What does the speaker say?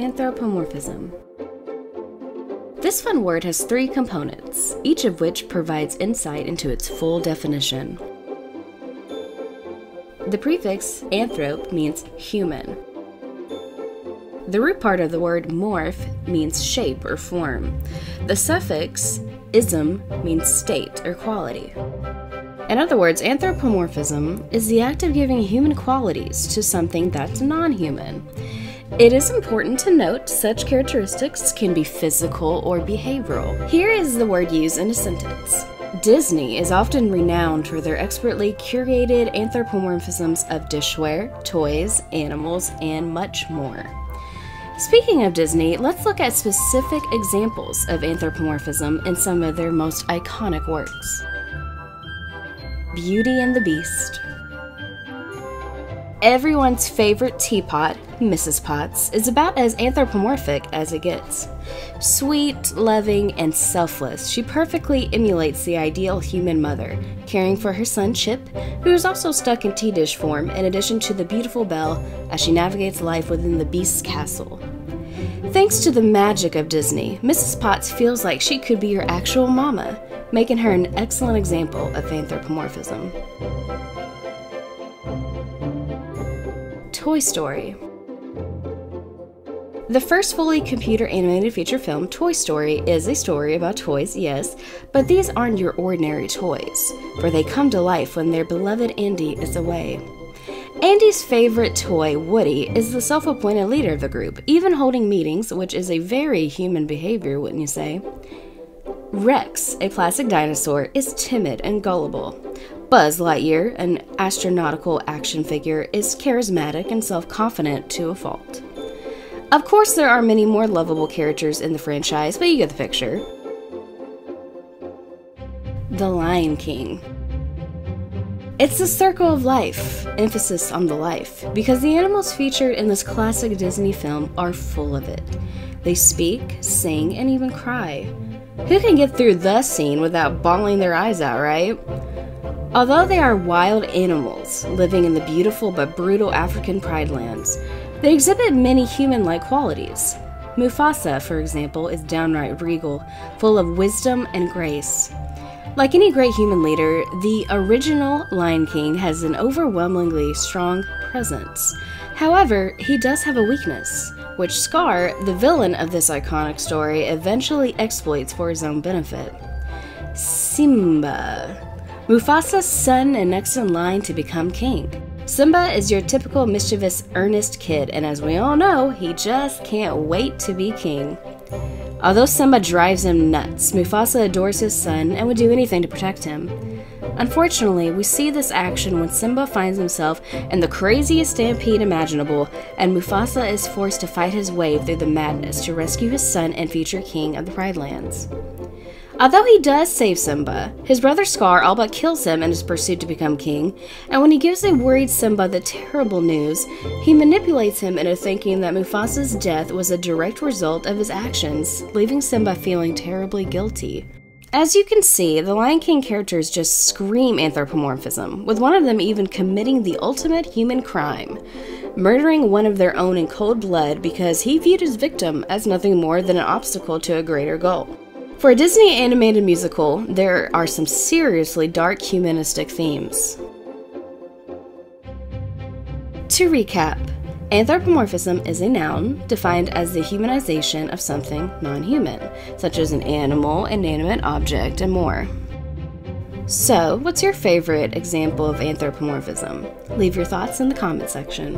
anthropomorphism. This fun word has three components, each of which provides insight into its full definition. The prefix anthrop means human. The root part of the word morph means shape or form. The suffix ism means state or quality. In other words, anthropomorphism is the act of giving human qualities to something that's non human. It is important to note such characteristics can be physical or behavioral. Here is the word used in a sentence. Disney is often renowned for their expertly curated anthropomorphisms of dishware, toys, animals, and much more. Speaking of Disney, let's look at specific examples of anthropomorphism in some of their most iconic works. Beauty and the Beast. Everyone's favorite teapot, Mrs. Potts, is about as anthropomorphic as it gets. Sweet, loving, and selfless, she perfectly emulates the ideal human mother, caring for her son Chip, who is also stuck in tea dish form, in addition to the beautiful Belle as she navigates life within the Beast's castle. Thanks to the magic of Disney, Mrs. Potts feels like she could be your actual mama, making her an excellent example of anthropomorphism. Toy Story the first fully computer animated feature film, Toy Story, is a story about toys, yes, but these aren't your ordinary toys, for they come to life when their beloved Andy is away. Andy's favorite toy, Woody, is the self appointed leader of the group, even holding meetings, which is a very human behavior, wouldn't you say? Rex, a plastic dinosaur, is timid and gullible. Buzz Lightyear, an astronautical action figure, is charismatic and self confident to a fault. Of course, there are many more lovable characters in the franchise, but you get the picture. The Lion King. It's the circle of life, emphasis on the life, because the animals featured in this classic Disney film are full of it. They speak, sing, and even cry. Who can get through the scene without bawling their eyes out, right? Although they are wild animals living in the beautiful but brutal African pride lands, they exhibit many human like qualities. Mufasa, for example, is downright regal, full of wisdom and grace. Like any great human leader, the original Lion King has an overwhelmingly strong presence. However, he does have a weakness, which Scar, the villain of this iconic story, eventually exploits for his own benefit. Simba. Mufasa's son and next in line to become king. Simba is your typical mischievous, earnest kid, and as we all know, he just can't wait to be king. Although Simba drives him nuts, Mufasa adores his son and would do anything to protect him. Unfortunately, we see this action when Simba finds himself in the craziest stampede imaginable, and Mufasa is forced to fight his way through the madness to rescue his son and future king of the Pride Lands. Although he does save Simba, his brother Scar all but kills him in his pursuit to become king, and when he gives a worried Simba the terrible news, he manipulates him into thinking that Mufasa's death was a direct result of his actions, leaving Simba feeling terribly guilty. As you can see, the Lion King characters just scream anthropomorphism, with one of them even committing the ultimate human crime murdering one of their own in cold blood because he viewed his victim as nothing more than an obstacle to a greater goal. For a Disney animated musical, there are some seriously dark humanistic themes. To recap, anthropomorphism is a noun defined as the humanization of something non human, such as an animal, inanimate object, and more. So, what's your favorite example of anthropomorphism? Leave your thoughts in the comment section.